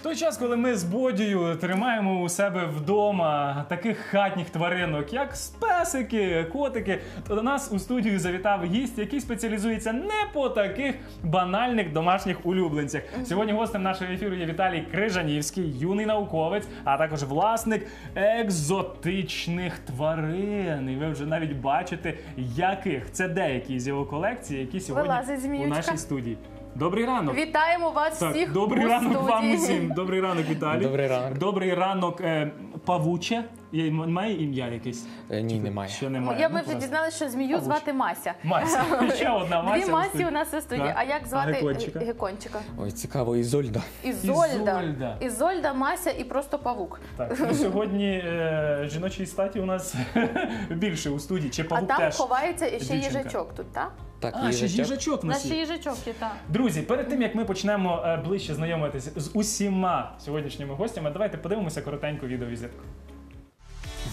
В той час, коли ми з Бодією тримаємо у себе вдома таких хатніх тваринок, як песики, котики, то до нас у студію завітав гість, який спеціалізується не по таких банальних домашніх улюбленцях. Сьогодні гостем нашого ефіру є Віталій Крижанівський, юний науковець, а також власник екзотичних тварин. І ви вже навіть бачите, яких це деякі з його колекції, які сьогодні Вилазить у зміючка. нашій студії. Добрий ранок. Вітаємо вас Так, всіх добрий у ранок студії. вам усім. Добрий ранок, Віталій. Добрий ранок. Добрий ранок, е, павуче. Є- Має ім'я якесь? Е, Ні, немає. Ще немає. Я Ну, ми вже класно. дізналися, що змію Павуч. звати Мася. Мася. Ще одна Мася. Дві Масі у нас у студії. Так. А як звати Гекончика? Гекончика? Ой, цікаво, Ізольда. Ізольда. Ізольда. Ізольда, Мася і просто павук. Так, ну, сьогодні е, жіночої статі у нас більше у студії. Чи А там теж? ховається і ще дівчинка. їжачок тут, так? Так, А, ще їжачок. їжачок у Наші є. їжачок є, так. Друзі, перед тим як ми почнемо е, ближче знайомитися з усіма сьогоднішніми гостями, давайте подивимося коротеньку відеовізитку.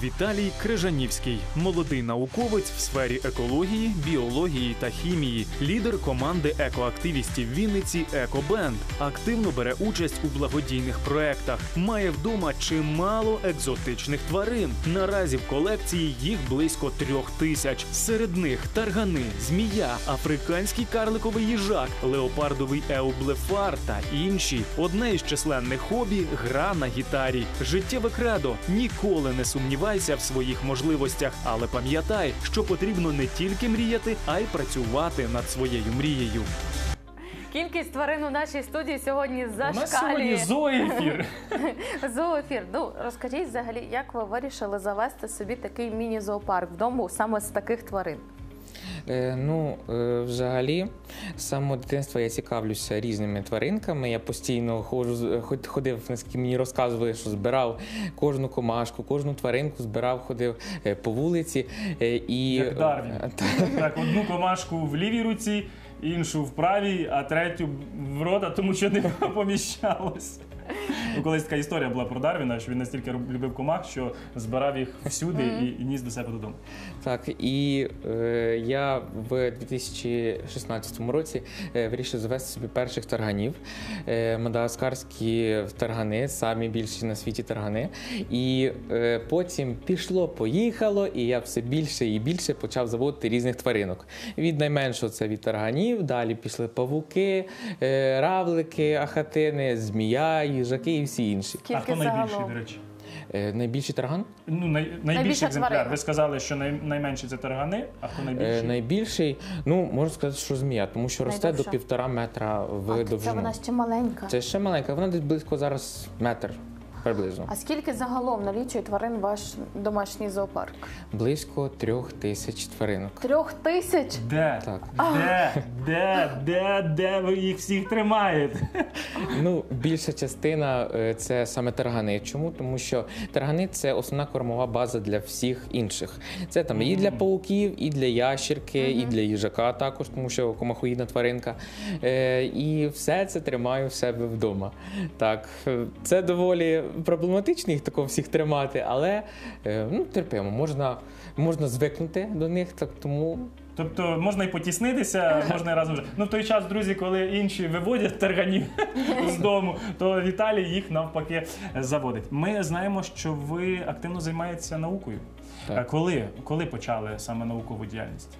Віталій Крижанівський, молодий науковець в сфері екології, біології та хімії, лідер команди екоактивістів Вінниці Екобенд. Активно бере участь у благодійних проектах. Має вдома чимало екзотичних тварин. Наразі в колекції їх близько трьох тисяч. Серед них таргани, змія, африканський карликовий їжак, леопардовий еублефар та інші. Одне із численних хобі гра на гітарі. Життєве кредо ніколи не сумнівайся в своїх можливостях, але пам'ятай, що потрібно не тільки мріяти, а й працювати над своєю мрією. Кількість тварин у нашій студії сьогодні У нас сьогодні зашкалює. зооефір. Ну розкажіть взагалі, як ви вирішили завести собі такий міні-зоопарк вдома саме з таких тварин? Е, ну, е, взагалі, з самого дитинства я цікавлюся різними тваринками. Я постійно ходжу, ход- ходив, наскільки мені розказували, що збирав кожну комашку, кожну тваринку збирав, ходив е, по вулиці. е, І, Як Дарвін. Е, та- Так, одну комашку в лівій руці, іншу в правій, а третю в рота, тому що не поміщалось. Ну, колись така історія була про Дарвіна, що він настільки любив комах, що збирав їх всюди і, і ніс до себе додому. Так, і е, я в 2016 році е, вирішив завести собі перших тарганів. Е, мадагаскарські таргани, самі більші на світі таргани. І е, потім пішло, поїхало, і я все більше і більше почав заводити різних тваринок. Від найменшого це від тарганів, далі пішли павуки, е, равлики, ахатини, змія, їжаки і всі інші. а хто найбільший, до речі? Е, найбільший тарган? Ну, най, найбільший Найбільша екземпляр. тварина. Ви сказали, що най, найменші це таргани, а хто Е, найбільший? найбільший, ну можна сказати, що змія, тому що росте Найдовша. до півтора метра в А, довжину. це вона ще маленька. Це ще маленька, вона десь близько зараз метр приблизно. А скільки загалом налічує тварин ваш домашній зоопарк? Близько трьох тисяч тваринок. Трьох тисяч? Де? Так. Де? Де? Де? Де ви їх всіх тримаєте? Ну, більша частина е, це саме таргани. Чому? Тому що таргани це основна кормова база для всіх інших. Це там і для пауків, і для ящірки, і для їжака також, тому що комахоїдна тваринка. Е, і все це тримаю в себе вдома. Так, е, це доволі проблематично їх тако всіх тримати, але е, ну, терпимо, можна, можна звикнути до них, так тому Тобто можна і потіснитися, можна і разом. жити. Ну в той час, друзі, коли інші виводять тарганів з дому, то Віталій їх навпаки заводить. Ми знаємо, що ви активно займаєтеся наукою. Так. Коли? Коли почали саме наукову діяльність?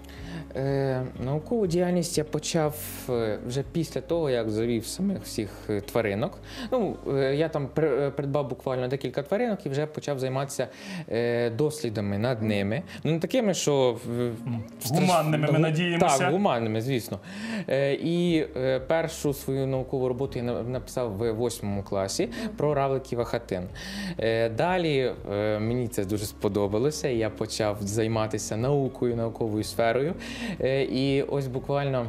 Е, наукову діяльність я почав е, вже після того, як завів самих всіх е, тваринок. Ну, я там придбав буквально декілька тваринок і вже почав займатися дослідами над ними. Ну, не такими, що Гуманними, ми надіємося. Так, гуманними, звісно. І першу свою наукову роботу я написав в восьмому класі про равликів ахатин. Далі мені це дуже сподобалося. Я почав займатися наукою, науковою сферою. Е, і ось буквально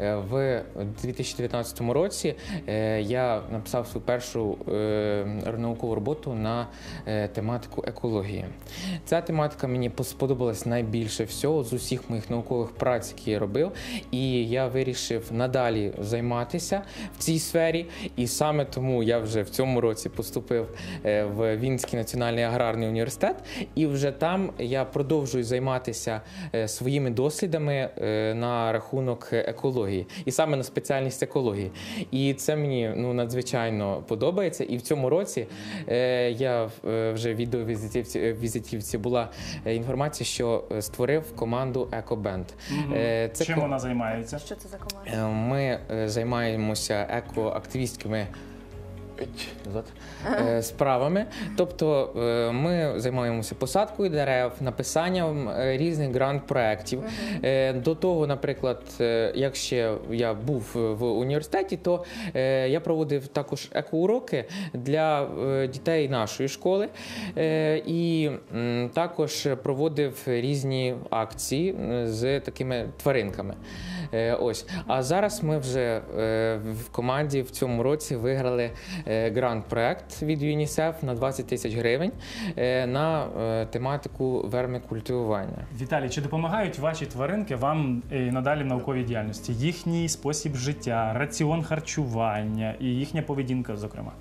е, в 2019 році е, я написав свою першу наукову роботу на тематику екології. Ця тематика мені сподобалась найбільше всього з усіх моїх наукових праць, які я робив. І я вирішив надалі займатися в цій сфері. І саме тому я вже в цьому році поступив в Вінницький національний аграрний університет, і вже там я продовжую займатися своїми дослідами. Дослідами е, на рахунок екології, і саме на спеціальність екології. І це мені ну надзвичайно подобається. І в цьому році е, я е, вже в відеовізитівці візитівці була інформація, що створив команду EcoBand. Мгм. Е, це Чим ко- вона займається? Що це за команда? Ми займаємося екоактивістськими назад, е, справами. Тобто е, ми займаємося посадкою дерев, написанням е, різних грант-проєктів. Е, До того, наприклад, е, як ще я був в університеті, то е, я проводив також екоуроки для е, дітей нашої школи Е, і м, також проводив різні акції з такими тваринками. Е, Ось. А зараз ми вже е, в команді в цьому році виграли грант-проект від ЮНІСЕФ на 20 тисяч гривень е, на е, тематику вермикультивування. Віталій, чи допомагають ваші тваринки вам надалі в науковій діяльності? Їхній спосіб життя, раціон харчування і їхня поведінка, зокрема.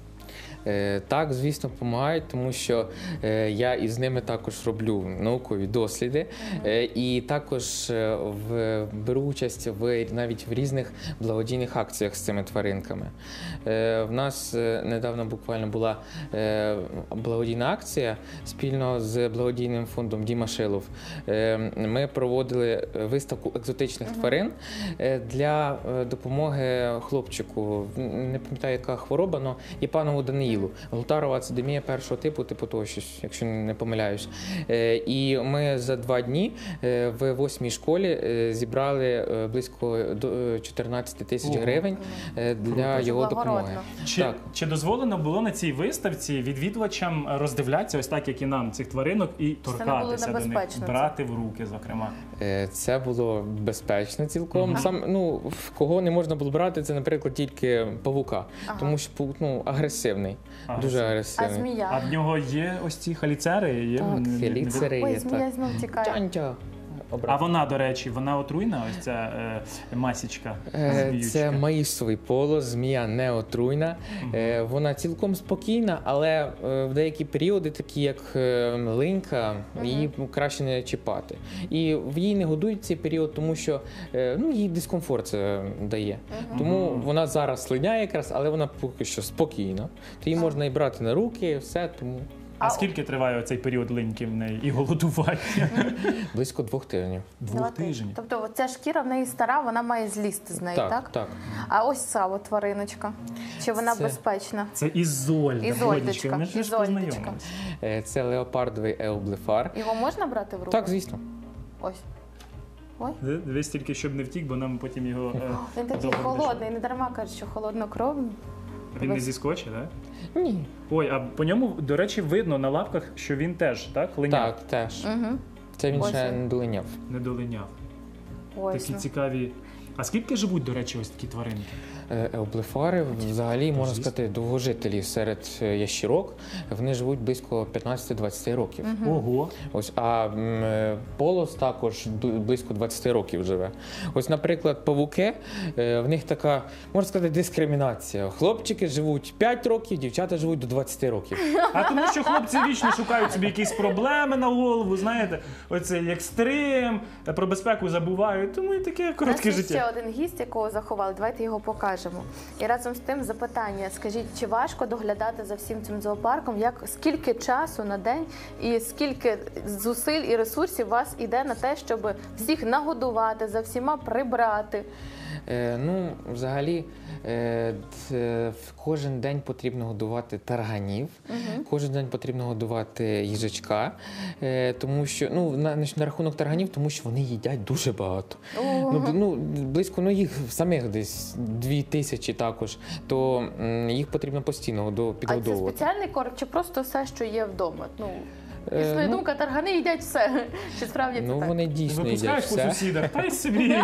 Е, Так, звісно, допомагають, тому що е, я із ними також роблю наукові досліди е, і також в, беру участь в навіть в різних благодійних акціях з цими тваринками. В нас недавно буквально була благодійна акція спільно з благодійним фондом Діма Шилов. Ми проводили виставку екзотичних тварин е, для допомоги хлопчику. Не пам'ятаю, яка хвороба, але Єпанову Даниїлу. Глутарова ацидемія першого типу, типу того щось, якщо не помиляюсь. Е, І ми за два дні е, в восьмій школі е, зібрали близько до е, 14 тисяч гривень для його допомоги. Чи, Так. чи дозволено було на цій виставці відвідувачам роздивлятися ось так, як і нам, цих тваринок, і торкатися до них, брати в руки, зокрема? Е, Це було безпечно цілком. Ага. Сам ну в кого не можна було брати, це, наприклад, тільки павука, Ага. тому що павук ну, агресивний, дуже агресивний. А змія? в нього є ось ці халіцери? Є Так, халіцери Ой, змія так. знов тікає. Тянтя. А вона, до речі, вона отруйна, ось ця е, масічка. Е. Це маїсовий полос, змія не отруйна. Е, Вона цілком спокійна, але е, в деякі періоди, такі як е, линька, її краще не чіпати. І в її не годують цей період, тому що е, ну, їй дискомфорт це дає. Тому вона зараз слиняє якраз, але вона поки що спокійна. То її можна і брати на руки, все тому А А- скільки триває цей період линьки в неї і голодування? близько двох тижнів. Двох тижнів. Тобто ця шкіра в неї стара, вона має злізти з неї, так? так, так. А ось ця твариночка. Чи вона Це- безпечна? Це Ізольда. Ізольдочка, Ми ж ж Ізольдочка. Е, Це леопардовий еоблефар. Його можна брати в руку? Так, звісно. Ось. Ой. Дивись тільки, щоб не втік, бо нам потім його. е, Він такий холодний, не дарма кажуть, що холоднокровний. Він не зіскочить, так? Ні. Ой, а по ньому, до речі, видно на лапках, що він теж так линяв, Так, теж. Угу. Це він Ось ще він. не долиняв. не долиняв. Ось. Такі цікаві. А скільки живуть, до речі, ось такі тваринки? Е, Еоблефари взагалі можна сказати довгожителі серед е, ящірок. Вони живуть близько 15-20 років. Ого. Ось а е, полос також близько 20 років живе. Ось, наприклад, павуки, в них така можна сказати дискримінація. Хлопчики живуть 5 років, дівчата живуть до 20 років. А тому що хлопці вічно шукають собі якісь проблеми на голову, знаєте, оцей екстрим, про безпеку забувають, тому і таке У нас коротке є ще один гість, якого заховали. Давайте його покажемо. І разом з тим запитання: скажіть, чи важко доглядати за всім цим зоопарком? Як скільки часу на день і скільки зусиль і ресурсів у вас іде на те, щоб всіх нагодувати, за всіма прибрати? Е, ну, взагалі, е, в кожен день потрібно годувати тарганів, кожен день потрібно годувати їжачка, е, тому що ну на, на рахунок тарганів, тому що вони їдять дуже багато. Ну, ну близько ну їх самих десь дві тисячі також. То їх потрібно постійно до А це спеціальний корм чи просто все, що є вдома? Ну Е, існує ну, думка, таргани їдять все. Чи справді це Ну так? вони дійсно їдять Випускаєш по сусідах, та й собі.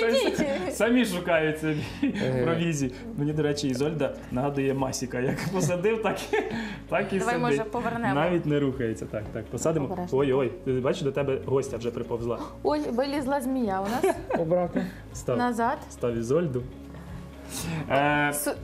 Та й Ідіть. Самі шукають собі Е. провізії. Мені, до речі, Ізольда нагадує Масіка. Як посадив, так, і- так і Давай, сидить. може, повернемо. Навіть не рухається. Так, так, посадимо. Обережно. Ой-ой, ти бачиш, до тебе гостя вже приповзла. Ой, вилізла змія у нас Обратно. Став, назад. став Ізольду. Е, Су-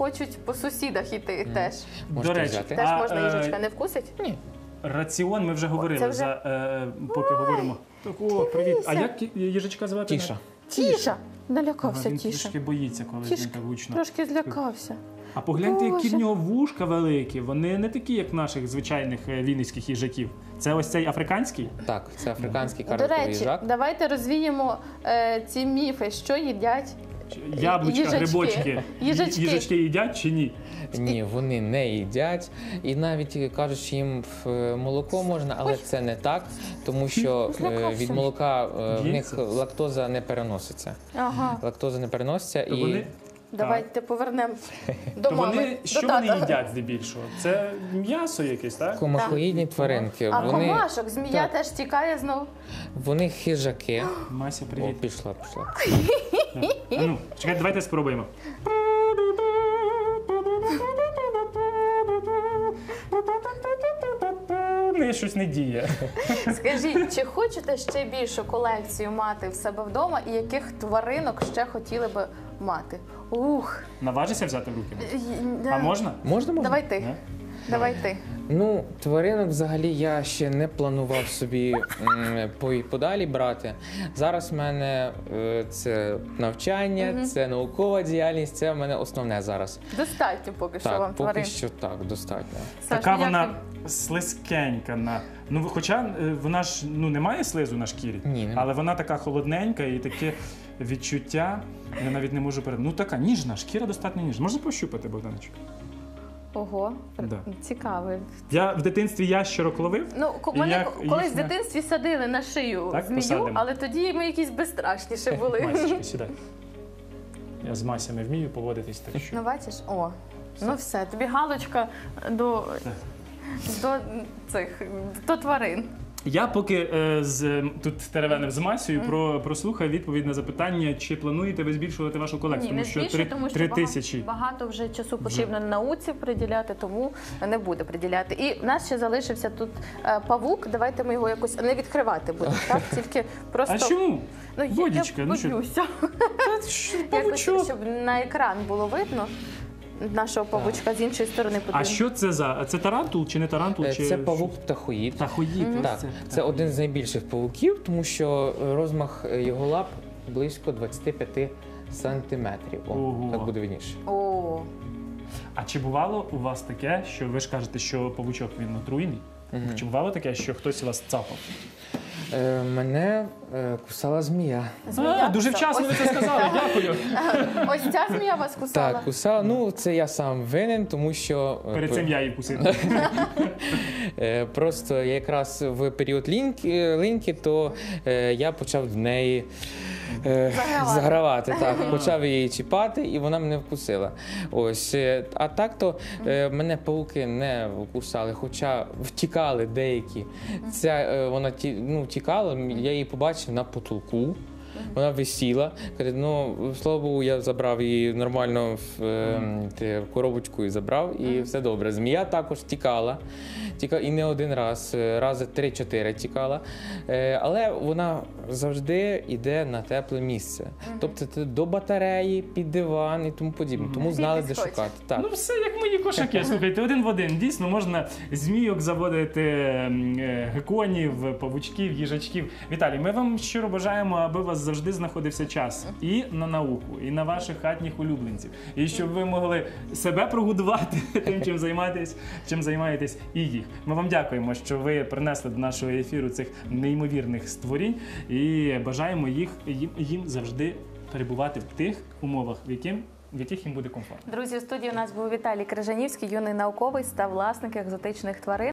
Хочуть по сусідах іти теж. до речі, взяти. Теж а, можна е, їжачка не вкусить? Ні. раціон ми вже говорили вже- за е, поки говоримо. Так, о, привіт. А як їжачка звати? Тіша. Тіша! Ага, Налякався він тіша. трішки боїться, коли Тішки він так гучно. Трошки злякався. А погляньте, які в нього вушка великі. Вони не такі, як наших звичайних е, вінницьких їжаків. Це ось цей африканський. Так, це африканський До карликовий речі, їжак. давайте розвіємо е, ці міфи, що їдять. Яблучка, Їжачки. грибочки. Їжачки. Їжачки їдять чи ні? Ні, вони не їдять. І навіть е, кажуть, що їм в молоко можна, але це не так, тому що е, від молока е, в них лактоза не переноситься. Ага, Лактоза не переноситься То і вони, давайте повернемо до то мами. вони до що вони тата. їдять здебільшого? Це м'ясо якесь, так? комахоїдні тваринки. А Вони, комашок, змія Так. теж тікає знов. вони хижаки. Мася, О, привіт. пішла, пішла. Ну, чекайте, давайте спробуємо. Не, щось не діє. Скажіть, чи хочете ще більшу колекцію мати в себе вдома і яких тваринок ще хотіли би мати? Ух. Наважишся взяти в руки? А можна? Можна можна? Давай ти. Давай ти. Ну, тваринок взагалі я ще не планував собі м, по- подалі брати. Зараз в мене е, це навчання, це наукова діяльність, це в мене основне зараз. Достатньо поки що Так, вам поки тварин. що так, достатньо. Саш, Така як вона слизькенька. На... Ну, хоча е, вона ж ну, не має слизу на шкірі, Ні, але вона така холодненька і таке відчуття. Я навіть не можу перед. Ну така ніжна, шкіра достатньо ніжна. Можна пощупати, Богданочку? Ого, Да. цікавий. Я в дитинстві ящерок ловив. Ну, ко- І мене як колись в дитинстві садили на шию Так, змію, посадимо. але тоді ми якісь безстрашніші були. Масічки, сідай. Я з масями вмію поводитись так що. Ну, бачиш, о, ну все, тобі галочка до, до цих до тварин. Я поки е, з тут теревенив з Масею про прослухав відповідь на запитання, чи плануєте ви збільшувати вашу колекцію, Ні, не збільшую, три, тому що три багато, тисячі. багато вже часу потрібно науці приділяти, тому не буде приділяти. І в нас ще залишився тут е, павук. Давайте ми його якось не відкривати будемо, так? Тільки просто А чому? ну, я- Водічка, я ну що? боюся. Та що, Якось, павучок. щоб на екран було видно нашого павучка з іншої сторони потрібно. А що це за? Це тарантул чи не тарантул? Е, чи Це павук птахоїд. Птахоїд. Так, це один з найбільших павуків, тому що е, розмах е, його лап близько 25 сантиметрів. О, Ого. так буде видніше. О, А чи бувало у вас таке, що ви ж кажете, що павучок він отруйний? Чи бувало таке, що хтось вас цапав? Е, мене е, кусала змія. змія А, дуже кусала. вчасно ви це сказали. Дякую. Ось, ця змія вас кусала. Так, кусала. Ну, це я сам винен, тому що е, Перед цим я її кусив. е, просто я якраз в період ліньки, линьки, то е, я почав в неї. Е, Загравати. Так. Почав її чіпати, і вона мене вкусила. Ось. е, А так то е, мене пауки не вкусали, хоча втікали деякі. Ця е, вона ті, ну, тікала, я її побачив на потолку. Вона висіла. Каже, ну слава Богу, я забрав її нормально в, е, в коробочку і забрав, і все добре. Змія також тікала. Тікала і не один раз, е, рази 3-4 тікала. Е, але вона завжди йде на тепле місце. Тобто це до батареї, під диван і тому подібне. Тому знали, де шукати. Так. Ну, все як мої кошаки. Слухайте, один в один. Дійсно, можна змійок заводити, е, геконів, павучків, їжачків. Віталій, ми вам щиро бажаємо, аби у вас завжди знаходився час і на науку, і на ваших хатніх улюбленців. І щоб ви могли себе прогодувати тим, чим займаєтесь, чим займаєтесь і їх. Ми вам дякуємо, що ви принесли до нашого ефіру цих неймовірних створінь і бажаємо їх їм, їм завжди перебувати в тих умовах, в яким в яких їм буде комфортно. Друзі, в студії у нас був Віталій Крижанівський, юний науковець та власник екзотичних тварин.